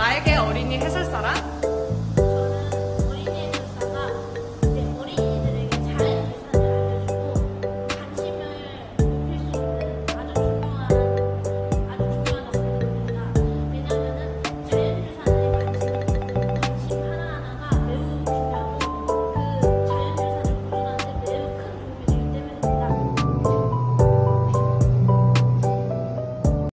나에게 어린이 해설사랑.